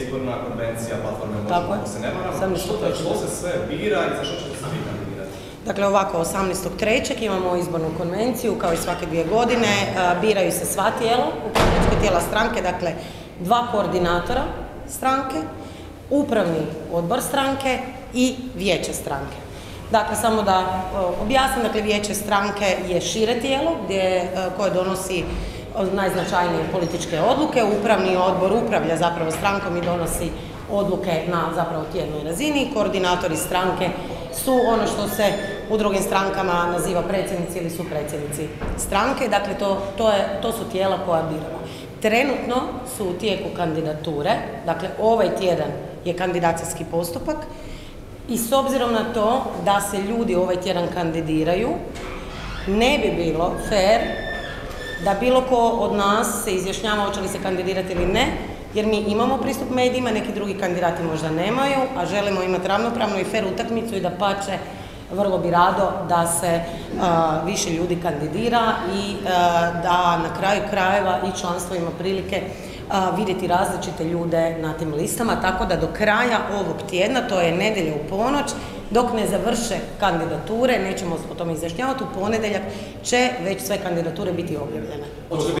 izborna konvencija platforme Tako Možemo, se ne varam. Što, se sve bira i za što ćete se vi kandidirati? Dakle, ovako, 18.3. imamo izbornu konvenciju, kao i svake dvije godine, a, biraju se sva tijela, upravljačka tijela stranke, dakle, dva koordinatora stranke, upravni odbor stranke i vijeće stranke. Dakle, samo da o, objasnim, dakle, vijeće stranke je šire tijelo gdje, e, koje donosi najznačajnije političke odluke, upravni odbor upravlja zapravo strankom i donosi odluke na zapravo tjednoj razini. Koordinatori stranke su ono što se u drugim strankama naziva predsjednici ili su predsjednici stranke. Dakle, to, to, je, to su tijela koja biramo. Trenutno su u tijeku kandidature, dakle ovaj tjedan je kandidacijski postupak i s obzirom na to da se ljudi ovaj tjedan kandidiraju, ne bi bilo fair da bilo ko od nas se izjašnjava hoće li se kandidirati ili ne, jer mi imamo pristup medijima, neki drugi kandidati možda nemaju, a želimo imati ravnopravnu i fer utakmicu i da pače vrlo bi rado da se a, više ljudi kandidira i a, da na kraju krajeva i članstvo ima prilike a, vidjeti različite ljude na tim listama, tako da do kraja ovog tjedna, to je nedjelja u ponoć, dok ne završe kandidature, nećemo o tome izjašnjavati, u ponedjeljak će već sve kandidature biti objavljene.